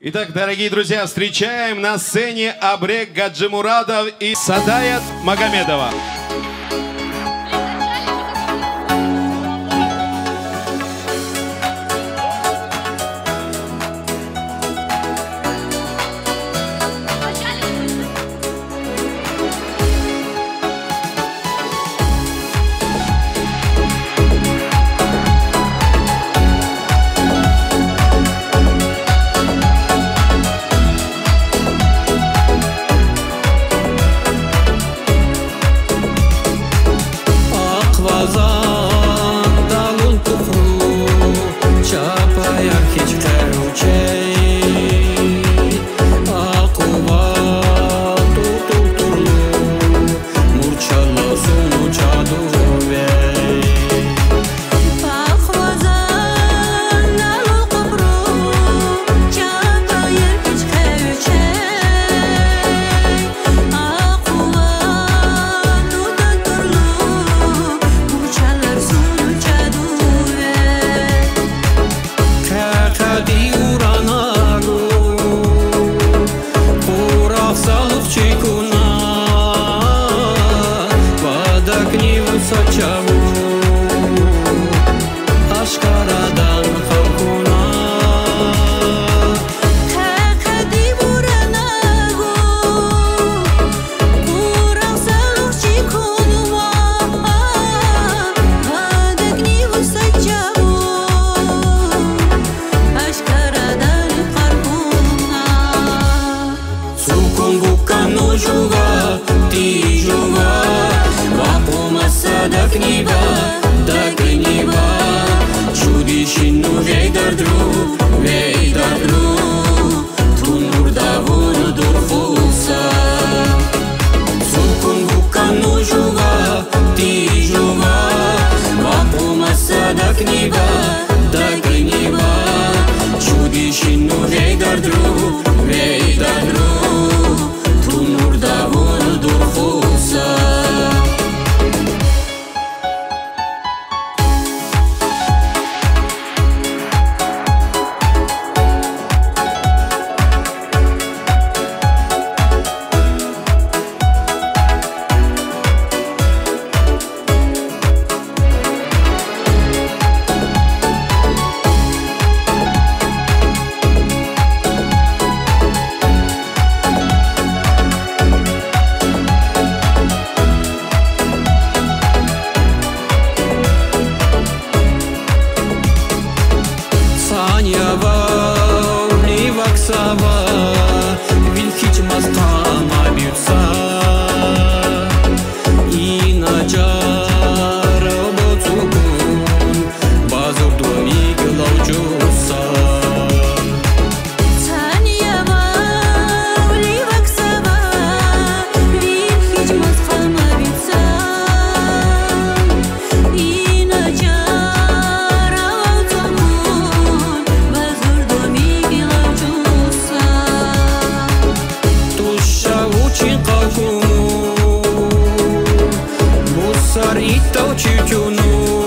Итак, дорогие друзья, встречаем на сцене Абрек Гаджимурадов и Садаят Магомедова. как небо горить толчу тюну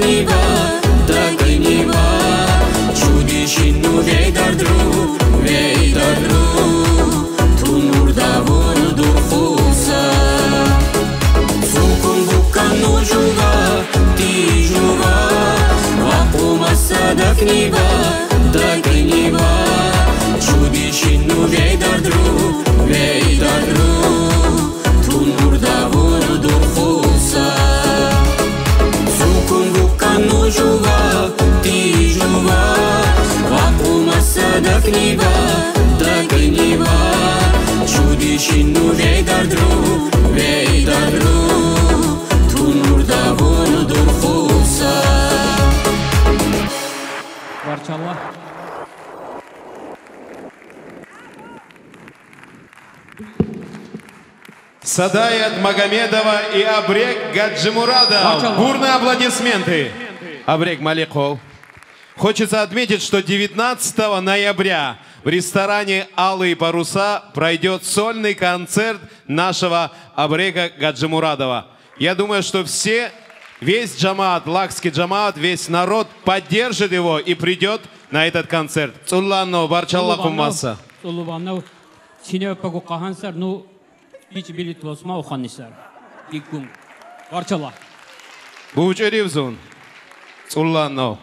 Even вдохнива, докинива, чудищину вейдардру, вейдардру, тунурда волдур хуса. Барчалла. Садаят Магомедова и Абрек Гаджимурада. Бурные аплодисменты. Абрек Маликов. Хочется отметить, что 19 ноября в ресторане «Алые паруса» пройдет сольный концерт нашего Абрека Гаджимурадова. Я думаю, что все, весь джамаат, лакский джамаат, весь народ поддержит его и придет на этот концерт. Цулланно, Барчаллаху масса. Улубанов. Сине пагу кахансар ну hiç bilit olsma oxanisar. Диккум. Барчалла. Бучеревзун. Цулланно.